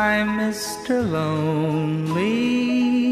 I'm Mr. Lonely.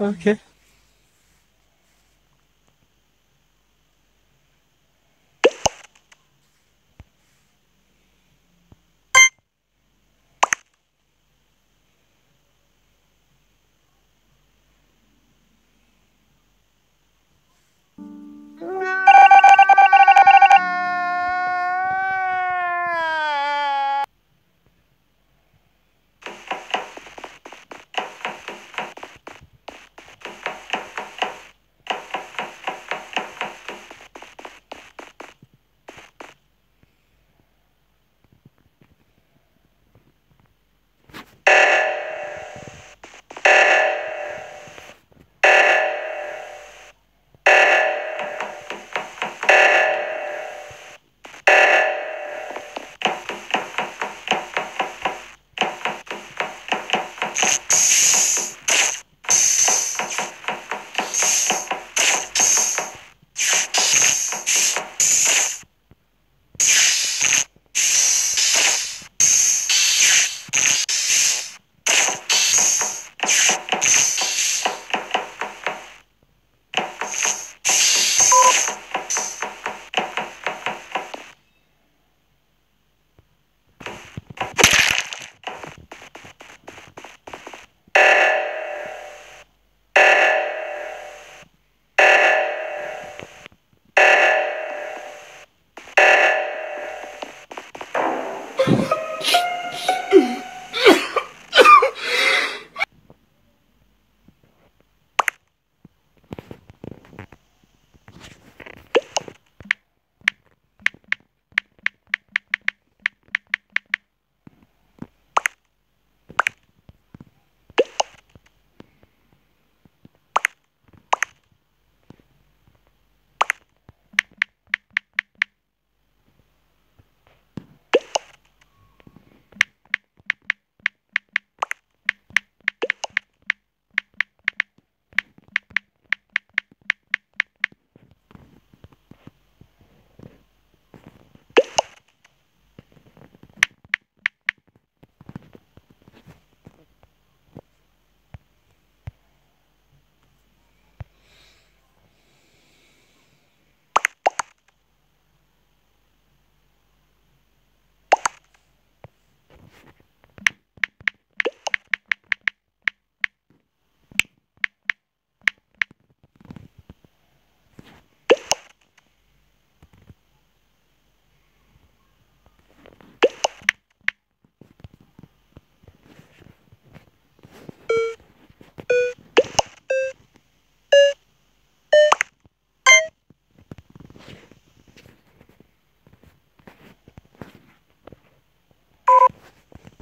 Okay.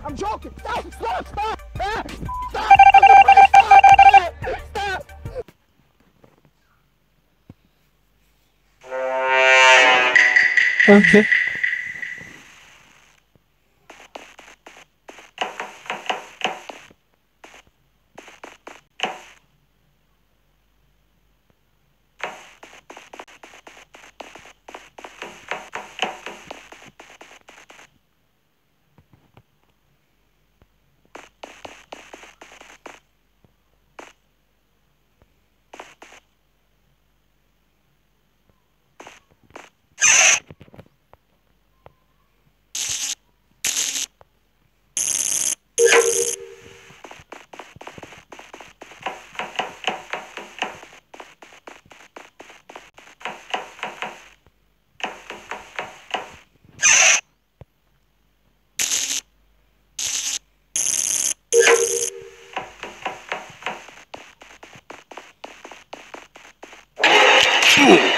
I'm joking. Stop! Stop! Stop! Stop! Okay. fool!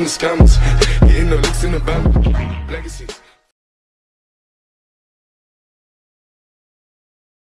Lean in